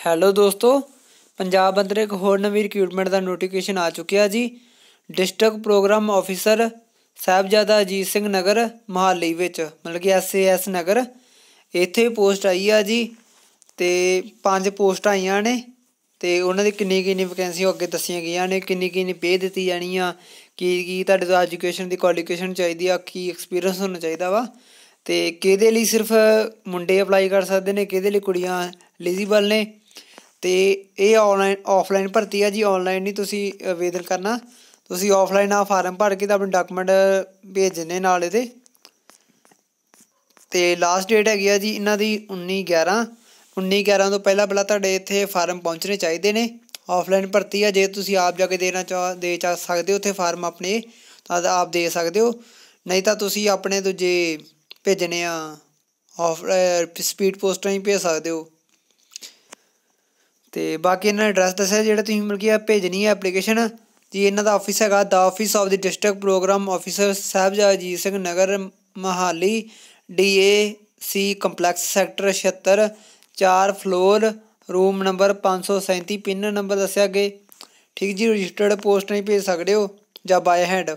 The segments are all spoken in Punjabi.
ਹੈਲੋ ਦੋਸਤੋ, ਪੰਜਾਬ ਅੰਦਰ ਇੱਕ ਹੋਰ ਨਵੀਂ ਰਿਕਰੂਟਮੈਂਟ ਦਾ ਨੋਟੀਫਿਕੇਸ਼ਨ ਆ ਚੁੱਕਿਆ ਜੀ। District program officer Sahibzada Ajit Singh Nagar, Mohali ਵਿੱਚ, ਮਤਲਬ ਕਿ ਐਸਏਐਸ ਨਗਰ, ਇੱਥੇ ਪੋਸਟ ਆਈ ਆ ਜੀ ਤੇ ਪੰਜ ਪੋਸਟਾਂ ਆਈਆਂ ਨੇ ਤੇ ਉਹਨਾਂ ਦੀ ਕਿੰਨੀ ਕਿੰਨੀ ਵੈਕੈਂਸੀ ਅੱਗੇ ਦੱਸੀਆਂ ਗਈਆਂ ਨੇ, ਕਿੰਨੀ ਕਿੰਨੀ ਪੇ ਦਿੱਤੀ ਜਾਣੀ ਆ, ਕੀ ਕੀ ਤੁਹਾਡੇ ਤੋਂ ਐਜੂਕੇਸ਼ਨ ਦੀ ਕੁਆਲੀਫਿਕੇਸ਼ਨ ਚਾਹੀਦੀ ਆ, ਕੀ ਐਕਸਪੀਰੀਅੰਸ ਹੋਣਾ ਚਾਹੀਦਾ ਵਾ, ਤੇ ਕਿਹਦੇ ਲਈ ਸਿਰਫ ਮੁੰਡੇ ਅਪਲਾਈ ਕਰ ਸਕਦੇ ਨੇ, ਕਿਹਦੇ ਲਈ ਕੁੜੀਆਂ ਐਲੀਜੀਬਲ ਨੇ ਅਤੇ ਇਹ ਔਨਲਾਈਨ ਔਫਲਾਈਨ ਭਰਤੀ ਆ ਜੀ। ਔਨਲਾਈਨ ਨਹੀਂ ਤੁਸੀਂ ਆਵੇਦਨ ਕਰਨਾ। ਤੁਸੀਂ ਔਫਲਾਈਨ ਆ ਫਾਰਮ ਭਰ ਕੇ ਤਾਂ ਆਪਣੇ ਡਾਕੂਮੈਂਟ ਭੇਜਣੇ ਨਾਲ ਇਹਦੇ। ਅਤੇ ਲਾਸਟ ਡੇਟ ਹੈਗੀ ਆ ਜੀ ਇਹਨਾਂ ਦੀ 19 11 19 11 ਤੋਂ ਪਹਿਲਾਂ ਪਹਿਲਾਂ ਤੁਹਾਡੇ ਇੱਥੇ ਫਾਰਮ ਪਹੁੰਚਣੇ ਚਾਹੀਦੇ ਨੇ। ਆਫਲਾਈਨ ਭਰਤੀ ਆ। ਜੇ ਤੁਸੀਂ ਆਪ ਜਾ ਕੇ ਦੇਣਾ ਚਾਹ, ਦੇ ਚਾ ਸਕਦੇ ਹੋ ਉੱਥੇ ਫਾਰਮ ਆਪਣੇ, ਤਾਂ ਆਪ ਦੇ ਸਕਦੇ ਹੋ। ਨਹੀਂ ਤਾਂ ਤੁਸੀਂ ਆਪਣੇ ਦੂਜੇ ਭੇਜਣੇ ਆ। ਆਫ ਸਪੀਡ ਪੋਸਟਾਂ ਹੀ ਭੇਜ ਸਕਦੇ ਹੋ। ਤੇ ਬਾਕੀ ਇਹਨਾਂ ਨੇ ਐਡਰੈਸ ਦੱਸਿਆ ਜਿਹੜਾ ਤੁਸੀਂ ਮਿਲ ਗਿਆ ਭੇਜਣੀ ਹੈ ਐਪਲੀਕੇਸ਼ਨ ਜੀ ਇਹਨਾਂ ਦਾ ਆਫਿਸ ਹੈਗਾ ਦਾ office of the district programme officer Sahibzada Ajit Singh Nagar, Mohali DA C complex sector 76 4 floor room number 537 pin number ਦੱਸਿਆ ਗਏ ਠੀਕ ਜੀ ਰਜਿਸਟਰਡ ਪੋਸਟ ਨਹੀਂ ਭੇਜ ਸਕਦੇ ਹੋ, ਜਾਂ ਬਾਏ ਹੈਂਡ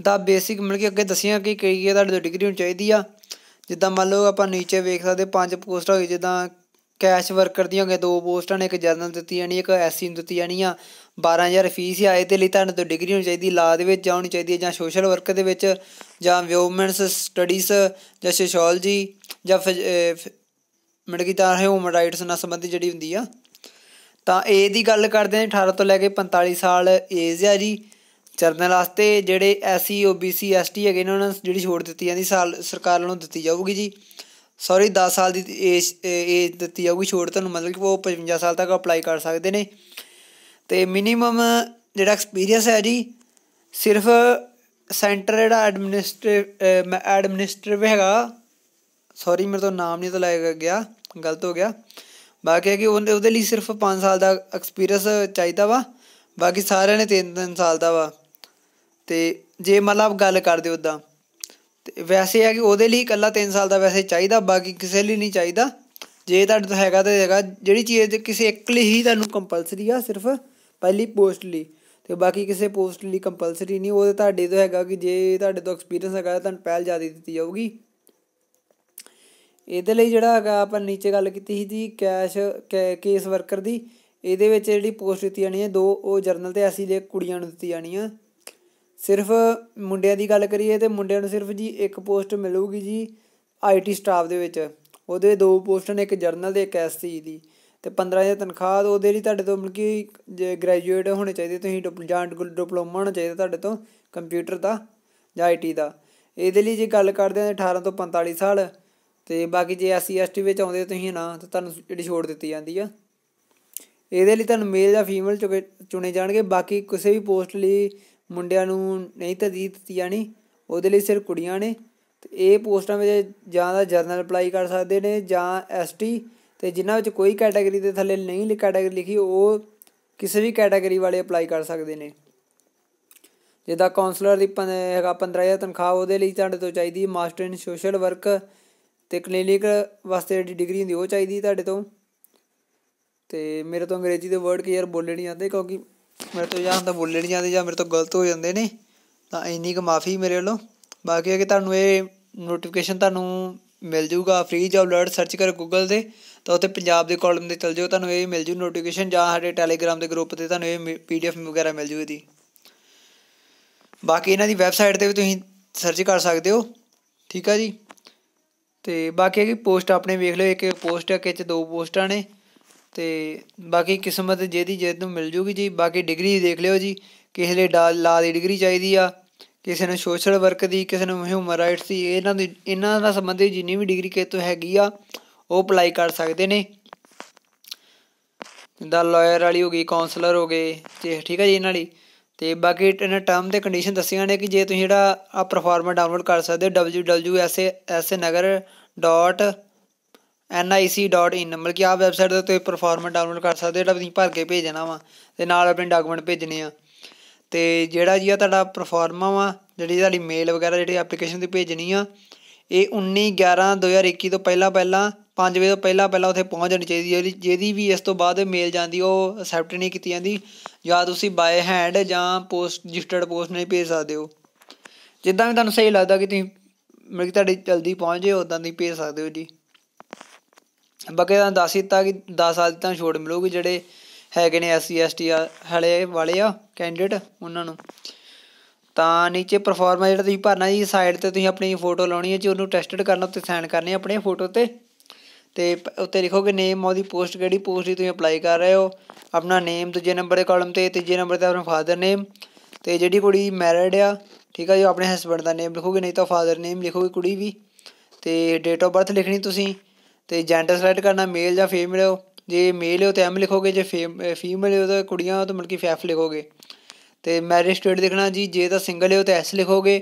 ਦਾ ਬੇਸਿਕ ਮਿਲ ਕੇ ਅੱਗੇ ਦੱਸਿਆ ਕਿ ਕਈ ਹੈ ਤੁਹਾਡੇ ਤੋਂ ਡਿਗਰੀ ਹੋਣੀ ਚਾਹੀਦੀ ਆ। ਜਿੱਦਾਂ ਮੰਨ ਲਓ ਆਪਾਂ ਨੀਚੇ ਵੇਖ ਸਕਦੇ, ਪੰਜ ਪੋਸਟਾਂ ਹੋਈ ਜਿੱਦਾਂ ਕੈਸ਼ ਵਰਕਰ ਦੀਆਂ ਹੋਈਆਂ ਦੋ ਪੋਸਟਾਂ ਨੇ, ਇੱਕ ਜਰਨਲ ਦਿੱਤੀ ਜਾਣੀ, ਇੱਕ ਐਸਸੀ ਨੂੰ ਦਿੱਤੀ ਜਾਣੀ ਆ। 12000 ਫੀਸ ਆ, ਇਹਦੇ ਲਈ ਤੁਹਾਨੂੰ ਤੋਂ ਡਿਗਰੀ ਹੋਣੀ ਚਾਹੀਦੀ ਲਾ ਦੇ ਵਿੱਚ ਜਾਣੀ ਚਾਹੀਦੀ ਹੈ ਜਾਂ ਸੋਸ਼ਲ ਵਰਕ ਦੇ ਵਿੱਚ, ਜਾਂ ਵਿਊਮਨਸ ਸਟੱਡੀਜ਼ ਜਾਂ ਸੋਸ਼ੀਓਲੋਜੀ ਜਾਂ ਮਿਲ ਗਈ ਤਾਂ ਹਿਊਮਨ ਰਾਈਟਸ ਨਾਲ ਸੰਬੰਧਿਤ ਜਿਹੜੀ ਹੁੰਦੀ ਆ। ਤਾਂ ਏ ਦੀ ਗੱਲ ਕਰਦੇ ਹਾਂ 18 ਤੋਂ ਲੈ ਕੇ 45 ਸਾਲ ਏਜ ਆ ਜੀ। ਜਰਨਲ ਵਾਸਤੇ ਜਿਹੜੇ ਐਸਸੀ ਓਬੀਸੀ ਐਸਟੀ ਹੈਗੇ ਨੇ, ਉਹਨਾਂ ਨੂੰ ਜਿਹੜੀ ਛੋਟ ਦਿੱਤੀ ਜਾਂਦੀ, ਸਾਲ, ਸਰਕਾਰ ਵੱਲੋਂ ਦਿੱਤੀ ਜਾਊਗੀ ਜੀ। ਸੌਰੀ 10 ਸਾਲ ਦੀ ਏਜ ਏਜ ਦਿੱਤੀ ਜਾਊਗੀ ਛੋਟ ਤੁਹਾਨੂੰ, ਮਤਲਬ ਕਿ ਉਹ 55 ਸਾਲ ਤੱਕ ਅਪਲਾਈ ਕਰ ਸਕਦੇ ਨੇ। ਤੇ ਮਿਨੀਮਮ ਜਿਹੜਾ ਐਕਸਪੀਰੀਅੰਸ ਹੈ ਜੀ, ਸਿਰਫ ਸੈਂਟਰ ਜਿਹੜਾ ਐਡਮਿਨਿਸਟ੍ਰੇਟਿਵ ਐਡਮਿਨਿਸਟ੍ਰੇਟਿਵ ਹੈਗਾ ਸੌਰੀ ਮੇਰੇ ਤੋਂ ਨਾਮ ਨਹੀਂ ਤਾਂ ਲਾਇਆ ਗਿਆ, ਗਲਤ ਹੋ ਗਿਆ। ਬਾਕੀ ਹੈ ਕਿ ਉਹਦੇ ਉਹਦੇ ਲਈ ਸਿਰਫ 5 ਸਾਲ ਦਾ ਐਕਸਪੀਰੀਅੰਸ ਚਾਹੀਦਾ ਵਾ, ਬਾਕੀ ਸਾਰਿਆਂ ਨੇ 3-3 ਸਾਲ ਦਾ ਵਾ। ਤੇ ਜੇ ਮਤਲਬ ਗੱਲ ਕਰਦੇ ਉਦਾਂ ਤੇ ਵੈਸੇ ਹੈ ਕਿ ਉਹਦੇ ਲਈ ਇਕੱਲਾ 3 ਸਾਲ ਦਾ ਵੈਸੇ ਚਾਹੀਦਾ, ਬਾਕੀ ਕਿਸੇ ਲਈ ਨਹੀਂ ਚਾਹੀਦਾ। ਜੇ ਤੁਹਾਡੇ ਤੋਂ ਹੈਗਾ ਤਾਂ ਹੈਗਾ, ਜਿਹੜੀ ਚੀਜ਼ ਕਿਸੇ ਇੱਕ ਲਈ ਹੀ ਤੁਹਾਨੂੰ ਕੰਪਲਸਰੀ ਆ, ਸਿਰਫ ਪਹਿਲੀ ਪੋਸਟ ਲਈ, ਤੇ ਬਾਕੀ ਕਿਸੇ ਪੋਸਟ ਲਈ ਕੰਪਲਸਰੀ ਨਹੀਂ, ਉਹ ਤੁਹਾਡੇ ਤੋਂ ਹੈਗਾ ਕਿ ਜੇ ਤੁਹਾਡੇ ਤੋਂ ਐਕਸਪੀਰੀਅੰਸ ਹੈਗਾ ਤਾਂ ਤੁਹਾਨੂੰ ਪਹਿਲ ਜ਼ਿਆਦਾ ਦਿੱਤੀ ਜਾਊਗੀ। ਇਹਦੇ ਲਈ ਜਿਹੜਾ ਹੈਗਾ, ਆਪਾਂ ਨੀਚੇ ਗੱਲ ਕੀਤੀ ਸੀ ਜੀ ਕੈਸ਼ ਕੇਸ ਵਰਕਰ ਦੀ, ਇਹਦੇ ਵਿੱਚ ਜਿਹੜੀ ਪੋਸਟ ਦਿੱਤੀ ਜਾਣੀ ਹੈ, ਦੋ, ਉਹ ਜਰਨਲ ਤੇ ਐਸੀ ਦੇ ਕੁੜੀਆਂ ਨੂੰ ਦਿੱਤੀ ਜਾਣੀ ਆ। ਸਿਰਫ ਮੁੰਡਿਆਂ ਦੀ ਗੱਲ ਕਰੀਏ ਤੇ ਮੁੰਡਿਆਂ ਨੂੰ ਸਿਰਫ ਜੀ ਇੱਕ ਪੋਸਟ ਮਿਲੂਗੀ ਜੀ ਆਈਟੀ ਸਟਾਫ ਦੇ ਵਿੱਚ। ਉਹਦੇ ਦੋ ਪੋਸਟ ਨੇ, ਇੱਕ ਜਰਨਲ ਤੇ ਇੱਕ ਐਸਸੀ ਦੀ। ਤੇ 15000 ਤਨਖਾਹ ਉਹਦੇ ਲਈ ਤੁਹਾਡੇ ਤੋਂ ਮਤਲਬ ਕਿ ਜੇ ਗ੍ਰੈਜੂਏਟ ਹੋਣੇ ਚਾਹੀਦੇ, ਤੁਸੀਂ ਜਾਂ ਡਿਪਲੋਮਾ ਹੋਣਾ ਚਾਹੀਦਾ ਤੁਹਾਡੇ ਤੋਂ ਕੰਪਿਊਟਰ ਦਾ ਜਾਂ ਆਈਟੀ ਦਾ। ਇਹਦੇ ਲਈ ਜੇ ਗੱਲ ਕਰਦੇ ਆ 18 ਤੋਂ 45 ਸਾਲ ਤੇ ਬਾਕੀ ਜੇ ਐਸਸੀ ਐਸਟੀ ਵਿੱਚ ਆਉਂਦੇ ਤੁਸੀਂ ਨਾ, ਤਾਂ ਤੁਹਾਨੂੰ ਜਿਹੜੀ ਛੋਟ ਦਿੱਤੀ ਜਾਂਦੀ ਆ। ਇਹਦੇ ਲਈ ਤੁਹਾਨੂੰ ਮੇਲ ਜਾਂ ਫੀਮੇਲ ਚੁਣੇ ਜਾਣਗੇ। ਬਾਕੀ ਕਿਸੇ ਵੀ ਪੋਸਟ ਲਈ ਮੁੰਡਿਆਂ ਨੂੰ ਨਹੀਂ ਤਰਜੀਹ ਦਿੱਤੀ ਜਾਣੀ, ਉਹਦੇ ਲਈ ਸਿਰਫ ਕੁੜੀਆਂ ਨੇ। ਤੇ ਇਹ ਪੋਸਟਾਂ ਵਿੱਚ ਜਾਂ ਦਾ ਜਰਨਲ ਅਪਲਾਈ ਕਰ ਸਕਦੇ ਨੇ ਜਾਂ ਐਸਟੀ ਤੇ ਜਿਨ੍ਹਾਂ ਵਿੱਚ ਕੋਈ ਕੈਟਾਗਰੀ ਦੇ ਥੱਲੇ ਨਹੀਂ ਕੈਟਾਗਰੀ ਲਿਖੀ, ਉਹ ਕਿਸੇ ਵੀ ਕੈਟਾਗਰੀ ਵਾਲੇ ਅਪਲਾਈ ਕਰ ਸਕਦੇ ਨੇ। ਜਿੱਦਾਂ ਕਾਉਂਸਲਰ ਦੀ ਹੈਗਾ 15000 ਤਨਖਾਹ, ਉਹਦੇ ਲਈ ਤੁਹਾਡੇ ਤੋਂ ਚਾਹੀਦੀ ਮਾਸਟਰ ਇਨ ਸੋਸ਼ਲ ਵਰਕ ਤੇ ਕਲੀਨਿਕ ਵਾਸਤੇ ਜਿਹੜੀ ਡਿਗਰੀ ਹੁੰਦੀ, ਉਹ ਚਾਹੀਦੀ ਤੁਹਾਡੇ ਤੋਂ। ਤੇ ਮੇਰੇ ਤੋਂ ਅੰਗਰੇਜ਼ੀ ਦੇ ਵਰਡ ਕਲੀਅਰ ਬੋਲੇ ਨਹੀਂ ਜਾਂਦੇ ਕਿਉਂਕਿ ਮੇਰੇ ਤੋਂ ਜਾਂ ਤਾਂ ਬੋਲੇ ਨਹੀਂ ਜਾਂਦੇ ਜਾਂ ਮੇਰੇ ਤੋਂ ਗਲਤ ਹੋ ਜਾਂਦੇ ਨੇ, ਤਾਂ ਇੰਨੀ ਕੁ ਮਾਫੀ ਮੇਰੇ ਵੱਲੋਂ। ਬਾਕੀ ਹੈ ਕਿ ਤੁਹਾਨੂੰ ਇਹ ਨੋਟੀਫਿਕੇਸ਼ਨ ਤੁਹਾਨੂੰ ਮਿਲ ਜਾਊਗਾ ਫ੍ਰੀ ਜੌਬ ਅਲਰਟ ਸਰਚ ਕਰ ਗੂਗਲ ਤੇ, ਤਾਂ ਉੱਥੇ ਪੰਜਾਬ ਦੇ ਕਾਲਮ ਤੇ ਚਲ ਜਾਓ, ਤੁਹਾਨੂੰ ਇਹ ਮਿਲ ਜੂ ਨੋਟੀਫਿਕੇਸ਼ਨ ਜਾਂ ਸਾਡੇ ਟੈਲੀਗ੍ਰਾਮ ਦੇ ਗਰੁੱਪ ਤੇ ਤੁਹਾਨੂੰ ਇਹ ਪੀਡੀਐਫ ਵਗੈਰਾ ਮਿਲ ਜੂ ਇਹਦੀ। ਬਾਕੀ ਇਹਨਾਂ ਦੀ ਵੈਬਸਾਈਟ ਤੇ ਵੀ ਤੁਸੀਂ ਸਰਚ ਕਰ ਸਕਦੇ ਹੋ, ਠੀਕ ਆ ਜੀ? ਤੇ ਬਾਕੀ ਹੈ ਕਿ ਪੋਸਟ ਆਪਣੇ ਵੇਖ ਲਓ, ਇੱਕ ਪੋਸਟ ਹੈ ਕਿ ਚ ਦੋ ਪੋਸਟਾਂ ਨੇ। ਅਤੇ ਬਾਕੀ ਕਿਸਮਤ ਜਿਹਦੀ ਜਿੱਦ ਨੂੰ ਮਿਲ ਜੂਗੀ ਜੀ, ਬਾਕੀ ਡਿਗਰੀ ਦੇਖ ਲਿਓ ਜੀ, ਕਿਸੇ ਲਈ ਡਾ, ਲਾ ਦੀ ਡਿਗਰੀ ਚਾਹੀਦੀ ਆ, ਕਿਸੇ ਨੂੰ ਸੋਸ਼ਲ ਵਰਕ ਦੀ, ਕਿਸੇ ਨੂੰ ਹਿਊਮਨ ਰਾਈਟਸ ਦੀ, ਇਹਨਾਂ ਦੀ, ਇਹਨਾਂ ਨਾਲ ਸੰਬੰਧਿਤ ਜਿੰਨੀ ਵੀ ਡਿਗਰੀ ਕਿਤੋਂ ਤੋਂ ਹੈਗੀ ਆ, ਉਹ ਅਪਲਾਈ ਕਰ ਸਕਦੇ ਨੇ। ਦਾ ਲਾਇਰ ਵਾਲੀ ਹੋ ਗਈ ਕਾਉਂਸਲਰ ਹੋ ਗਏ, ਤੇ ਠੀਕ ਹੈ ਜੀ ਇਹਨਾਂ ਲਈ, ਤੇ ਬਾਕੀ ਇਹਨਾਂ ਟਰਮ ਤੇ ਕੰਡੀਸ਼ਨ ਦੱਸੀਆਂ ਨੇ ਕਿ ਜੇ ਤੁਸੀਂ ਜਿਹੜਾ ਆ ਪਰਫਾਰਮਰ ਡਾਊਨਲੋਡ ਕਰ ਸਕਦੇ ਹੋ www.sasenagar.nic.in ਮਤਲਬ ਕਿ ਆ ਵੈਬਸਾਈਟ ਤੇ ਤੁਸੀਂ ਪਰਫਾਰਮਰ ਡਾਊਨਲੋਡ ਕਰ ਸਕਦੇ ਹੋ, ਜਿਹੜਾ ਤੁਸੀਂ ਭਰ ਕੇ ਭੇਜਣਾ ਵਾ, ਤੇ ਨਾਲ ਆਪਣੇ ਡਾਕੂਮੈਂਟ ਭੇਜਣੇ ਆ। ਤੇ ਜਿਹੜਾ ਜੀ ਆ ਤੁਹਾਡਾ ਪਰਫਾਰਮਾ ਵਾ, ਜਿਹੜੀ ਤੁਹਾਡੀ ਮੇਲ ਵਗੈਰਾ, ਜਿਹੜੀ ਐਪਲੀਕੇਸ਼ਨ ਤੇ ਭੇਜਣੀ ਆ, ਇਹ 19 11 2021 ਤੋਂ ਪਹਿਲਾਂ ਪਹਿਲਾਂ 5 ਵਜੇ ਤੋਂ ਪਹਿਲਾਂ ਪਹਿਲਾਂ ਉੱਥੇ ਪਹੁੰਚ ਜਾਣੀ ਚਾਹੀਦੀ ਹੈ ਜਿਹਦੀ ਵੀ ਇਸ ਤੋਂ ਬਾਅਦ ਮੇਲ ਜਾਂਦੀ, ਉਹ ਅਸੈਪਟ ਨਹੀਂ ਕੀਤੀ ਜਾਂਦੀ, ਜਾਂ ਤੁਸੀਂ ਬਾਏ ਹੈਂਡ ਜਾਂ ਪੋਸਟ ਰਜਿਸਟਰਡ ਪੋਸਟ ਨਹੀਂ ਭੇਜ ਸਕਦੇ ਹੋ। ਜਿੱਦਾਂ ਵੀ ਤੁਹਾਨੂੰ ਸਹੀ ਲੱਗਦਾ ਕਿ ਤੁਸੀਂ, ਮਤਲਬ ਕਿ ਤੁਹਾਡੀ ਜਲਦੀ ਪਹੁੰਚ ਜੇ ਉਦਾਂ ਦੀ ਭੇਜ ਸਕਦੇ ਹੋ ਜੀ। ਬਾਕੀ ਤਾਂ ਦੱਸ ਦਿੱਤਾ ਕਿ 10 ਸਾਲ ਦੀ ਤਾਂ ਛੋਟ ਮਿਲੂਗੀ ਜਿਹੜੇ ਹੈਗੇ ਨੇ ਐਸਸੀ ਐਸਟੀ ਹਲੇ ਵਾਲੇ ਆ ਕੈਂਡੀਡੇਟ ਉਹਨਾਂ ਨੂੰ। ਤਾਂ ਨੀਚੇ ਪਰਫਾਰਮਾ ਜਿਹੜਾ ਤੁਸੀਂ ਭਰਨਾ ਜੀ ਸਾਈਡ ਤੇ ਤੁਸੀਂ ਆਪਣੀ ਫੋਟੋ ਲਾਉਣੀ ਹੈ ਜੀ, ਉਹਨੂੰ ਟੈਸਟਡ ਕਰਨਾ ਉੱਤੇ ਸਾਈਨ ਕਰਨੇ ਆਪਣੇ ਫੋਟੋ ਤੇ। ਤੇ ਉੱਤੇ ਲਿਖੋਗੇ ਨੇਮ ਉਹਦੀ ਪੋਸਟ ਕਿਹੜੀ ਪੋਸਟ ਦੀ ਤੁਸੀਂ ਅਪਲਾਈ ਕਰ ਰਹੇ ਹੋ। ਆਪਣਾ ਨੇਮ ਦੂਜੇ ਨੰਬਰ ਦੇ ਕਾਲਮ ਤੇ, ਤੀਜੇ ਨੰਬਰ ਤੇ ਆਪਣਾ ਫਾਦਰ ਨੇਮ ਤੇ ਜਿਹੜੀ ਕੁੜੀ ਮੈਰਿਡ ਆ, ਠੀਕ ਆ ਜੀ ਆਪਣੇ ਹਸਬੰਡ ਦਾ ਨੇਮ ਲਿਖੋਗੇ ਨਹੀਂ ਤਾਂ ਫਾਦਰ ਨੇਮ ਲਿਖੋਗੇ ਕੁੜੀ ਵੀ। ਤੇ ਡੇਟ ਆਫ ਬਰਥ ਲਿਖਣੀ ਤੁਸੀਂ। ਤੇ ਜੈਂਡਰ ਸਿਲੈਕਟ ਕਰਨਾ ਮੇਲ ਜਾਂ ਫੀਮੇਲ ਹੋ ਜੇ ਮੇਲ ਹੋ ਤਾਂ ਐਮ ਲਿਖੋਗੇ, ਜੇ ਫੀਮੇਲ ਹੋ ਤਾਂ ਕੁੜੀਆਂ ਤਾਂ ਮਤਲਬ ਕਿ ਫੈਫ ਲਿਖੋਗੇ। ਤੇ ਮੈਰਿਜ ਸਟੇਟ ਲਿਖਣਾ ਜੀ, ਜੇ ਤਾਂ ਸਿੰਗਲ ਹੋ ਤਾਂ ਐਸ ਲਿਖੋਗੇ,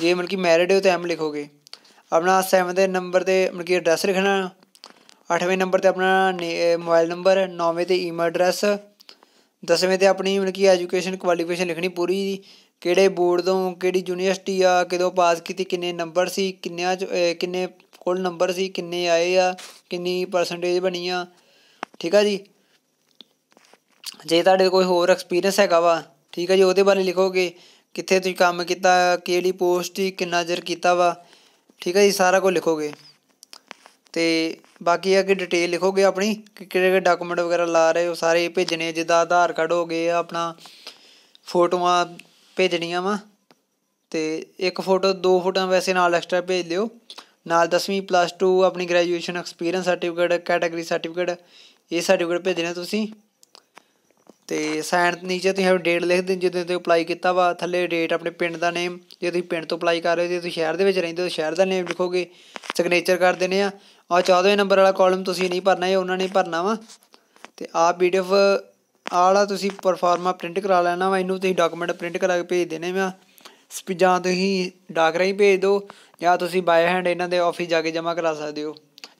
ਜੇ ਮਤਲਬ ਕਿ ਮੈਰਿਡ ਹੋ ਤਾਂ ਐਮ ਲਿਖੋਗੇ। ਆਪਣਾ 7 ਦੇ ਨੰਬਰ ਤੇ ਮਤਲਬ ਕਿ ਐਡਰੈਸ ਲਿਖਣਾ 8ਵੇਂ ਨੰਬਰ ਤੇ ਆਪਣਾ ਮੋਬਾਈਲ ਨੰਬਰ 9ਵੇਂ ਤੇ ਈਮੇਲ ਐਡਰੈਸ 10ਵੇਂ ਤੇ ਆਪਣੀ ਮਤਲਬ ਕਿ ਐਜੂਕੇਸ਼ਨ ਕੁਆਲੀਫਿਕੇਸ਼ਨ ਲਿਖਣੀ ਪੂਰੀ ਕਿਹੜੇ ਬੋਰਡ ਤੋਂ, ਕਿਹੜੀ ਯੂਨੀਵਰਸਿਟੀ ਆ, ਕਿਦੋਂ ਪਾਸ ਕੀਤੀ, ਕਿੰਨੇ ਨੰਬਰ ਸੀ, ਕਿੰਨਿਆਂ ਚ ਕਿੰਨੇ ਕੋਲ ਨੰਬਰ ਸੀ, ਕਿੰਨੇ ਆਏ ਆ, ਕਿੰਨੀ ਪਰਸੈਂਟੇਜ ਬਣੀ ਆ, ਠੀਕ ਆ ਜੀ? ਜੇ ਤੁਹਾਡੇ ਕੋਈ ਹੋਰ ਐਕਸਪੀਰੀਅੰਸ ਹੈਗਾ ਵਾ, ਠੀਕ ਆ ਜੀ, ਉਹਦੇ ਬਾਰੇ ਲਿਖੋਗੇ, ਕਿੱਥੇ ਤੁਸੀਂ ਕੰਮ ਕੀਤਾ, ਕਿਹੜੀ ਪੋਸਟ ਹੀ ਕਿੰਨਾ ਚਿਰ ਕੀਤਾ ਵਾ, ਠੀਕ ਆ ਜੀ, ਸਾਰਾ ਕੁਝ ਲਿਖੋਗੇ। ਤੇ ਬਾਕੀ ਆ ਡਿਟੇਲ ਲਿਖੋਗੇ ਆਪਣੀ, ਕਿ ਕਿਹੜੇ ਕਿਹੜੇ ਡਾਕੂਮੈਂਟ ਵਗੈਰਾ ਲਾ ਰਹੇ ਹੋ, ਸਾਰੇ ਭੇਜਣੇ, ਜਿੱਦਾਂ ਆਧਾਰ ਕਾਰਡ ਹੋ ਗਏ, ਆਪਣਾ ਫੋਟੋਆਂ ਭੇਜਣੀਆਂ ਵਾ, ਤੇ ਇੱਕ ਫੋਟੋ, ਦੋ ਫੋਟੋਆਂ ਵੈਸੇ ਨਾਲ ਐਕਸਟਰਾ ਭੇਜ ਲਿਓ ਨਾਲ 10ਵੀਂ ਪਲੱਸ 2 ਆਪਣੀ graduation experience certificate category certificate ਇਹ ਸਰਟੀਫਿਕੇਟ ਭੇਜਣਾ ਤੁਸੀਂ। ਤੇ ਸਾਈਨ ਨੀਚੇ ਤੁਸੀਂ ਡੇਟ ਲਿਖ ਦਿਓ, ਜਦੋਂ ਤੁਸੀਂ ਅਪਲਾਈ ਕੀਤਾ ਵਾ, ਥੱਲੇ ਡੇਟ ਆਪਣੇ ਪਿੰਡ ਦਾ ਨੇਮ ਜੇ ਤੁਸੀਂ ਪਿੰਡ ਤੋਂ ਅਪਲਾਈ ਕਰ ਰਹੇ ਹੋ, ਜੇ ਤੁਸੀਂ ਸ਼ਹਿਰ ਦੇ ਵਿੱਚ ਰਹਿੰਦੇ ਹੋ ਸ਼ਹਿਰ ਦਾ ਨੇਮ ਲਿਖੋਗੇ ਸਿਗਨੇਚਰ ਕਰ ਦੇਣੇ ਆ। ਆ 14ਵੇਂ ਨੰਬਰ ਵਾਲਾ ਕਾਲਮ ਤੁਸੀਂ ਨਹੀਂ ਭਰਨਾ, ਇਹ ਉਹਨਾਂ ਨੇ ਭਰਨਾ ਵਾ। ਤੇ ਆ ਪੀਡੀਐਫ ਆਲਾ ਤੁਸੀਂ ਪਰਫਾਰਮਾ ਪ੍ਰਿੰਟ ਕਰਾ ਲੈਣਾ ਵਾ, ਇਹਨੂੰ ਤੁਸੀਂ ਡਾਕੂਮੈਂਟ ਪ੍ਰਿੰਟ ਕਰਾ ਕੇ ਭੇਜ ਦੇਣੇ ਵਾ। ਜਾਂ ਤੁਸੀਂ ਡਾਕ ਰਾਹੀਂ ਭੇਜ ਦਿਓ ਜਾਂ ਤੁਸੀਂ ਬਾਏ ਹੈਂਡ ਇਹਨਾਂ ਦੇ ਆਫਿਸ ਜਾ ਕੇ ਜਮ੍ਹਾਂ ਕਰਾ ਸਕਦੇ ਹੋ।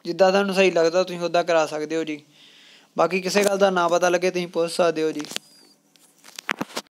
ਜਿੱਦਾਂ ਤੁਹਾਨੂੰ ਸਹੀ ਲੱਗਦਾ ਤੁਸੀਂ ਉੱਦਾਂ ਕਰਾ ਸਕਦੇ ਹੋ ਜੀ। ਬਾਕੀ ਕਿਸੇ ਗੱਲ ਦਾ ਨਾ ਪਤਾ ਲੱਗੇ ਤੁਸੀਂ ਪੁੱਛ ਸਕਦੇ ਹੋ ਜੀ।